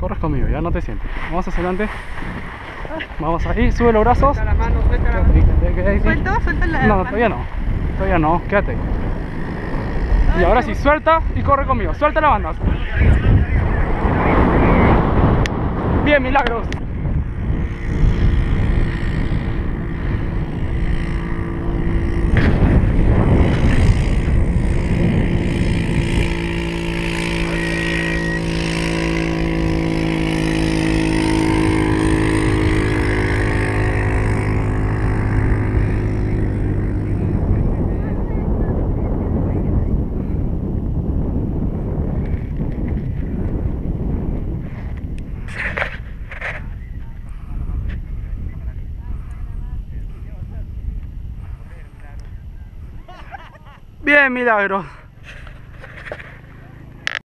Corres conmigo, ya no te sientes. Vamos hacia adelante. Vamos ahí, sube los brazos. Suelta la mano, suelta la mano. ¿Suelto? Suelta la No, todavía no. Todavía no, quédate. Y ahora sí, suelta y corre conmigo. Suelta la banda. Bien, milagros. Bien, milagros.